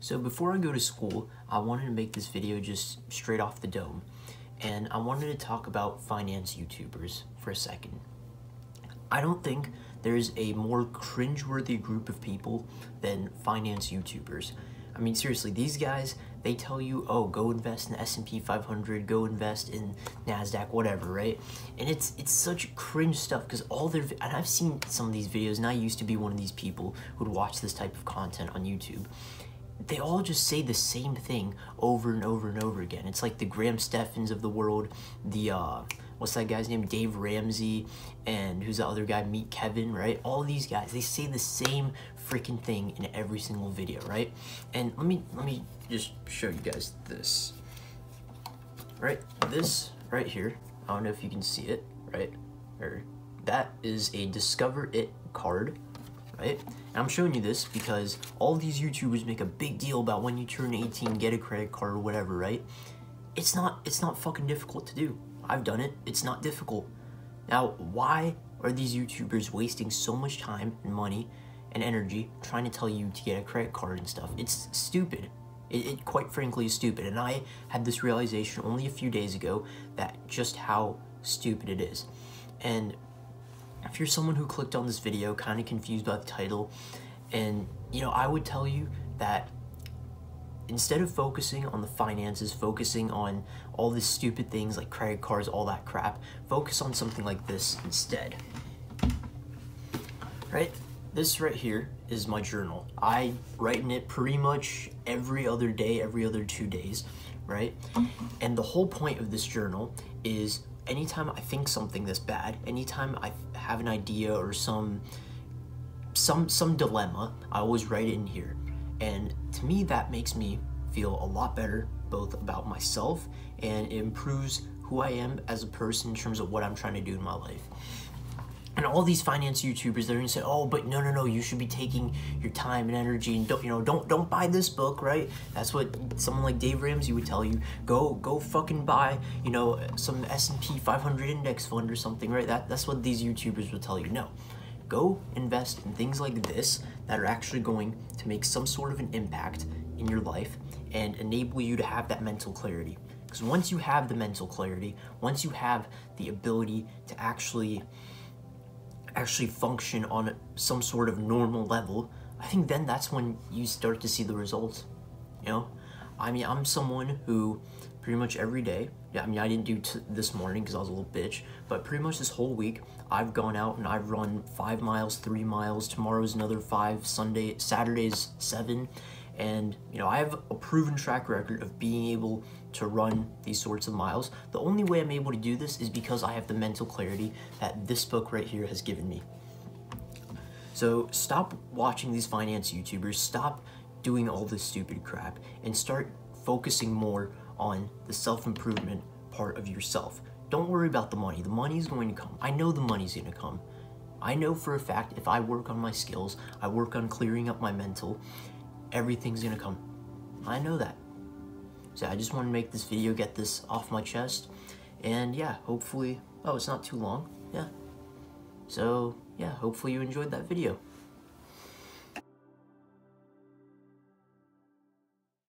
So before I go to school, I wanted to make this video just straight off the dome. And I wanted to talk about finance YouTubers for a second. I don't think there's a more cringeworthy group of people than finance YouTubers. I mean, seriously, these guys, they tell you, oh, go invest in S&P 500, go invest in NASDAQ, whatever, right? And it's it's such cringe stuff because all their, and I've seen some of these videos, and I used to be one of these people who'd watch this type of content on YouTube they all just say the same thing over and over and over again. It's like the Graham Stephans of the world, the uh, what's that guy's name, Dave Ramsey, and who's the other guy, Meet Kevin, right? All these guys, they say the same freaking thing in every single video, right? And let me let me just show you guys this. Right, this right here. I don't know if you can see it, right? Or that is a Discover It card right? And I'm showing you this because all these YouTubers make a big deal about when you turn 18, get a credit card or whatever, right? It's not, it's not fucking difficult to do. I've done it. It's not difficult. Now, why are these YouTubers wasting so much time and money and energy trying to tell you to get a credit card and stuff? It's stupid. It, it, quite frankly is stupid. And I had this realization only a few days ago that just how stupid it is. And if you're someone who clicked on this video kind of confused by the title, and you know, I would tell you that instead of focusing on the finances, focusing on all these stupid things like credit cards, all that crap, focus on something like this instead. Right? This right here is my journal. I write in it pretty much every other day, every other two days, right? Uh-huh. And the whole point of this journal is anytime I think something this bad, anytime I have an idea or some some some dilemma, I always write it in here. And to me that makes me feel a lot better both about myself and it improves who I am as a person in terms of what I'm trying to do in my life. And all these finance YouTubers, they're gonna say, "Oh, but no, no, no! You should be taking your time and energy, and don't, you know, don't, don't buy this book, right?" That's what someone like Dave Ramsey would tell you. Go, go, fucking buy, you know, some S and P 500 index fund or something, right? That, that's what these YouTubers would tell you. No, go invest in things like this that are actually going to make some sort of an impact in your life and enable you to have that mental clarity. Because once you have the mental clarity, once you have the ability to actually actually function on some sort of normal level, I think then that's when you start to see the results. You know, I mean, I'm someone who pretty much every day. Yeah, I mean, I didn't do this morning because I was a little bitch, but pretty much this whole week, I've gone out and I've run five miles, three miles. Tomorrow's another five. Sunday, Saturday's seven, and you know, I have a proven track record of being able to run these sorts of miles. The only way I'm able to do this is because I have the mental clarity that this book right here has given me. So stop watching these finance YouTubers, stop doing all this stupid crap, and start focusing more on the self-improvement part of yourself. Don't worry about the money. The money is going to come. I know the money's going to come. I know for a fact if I work on my skills, I work on clearing up my mental, everything's gonna come. I know that. So I just want to make this video, get this off my chest. And yeah, hopefully, oh, it's not too long. Yeah. So yeah, hopefully you enjoyed that video.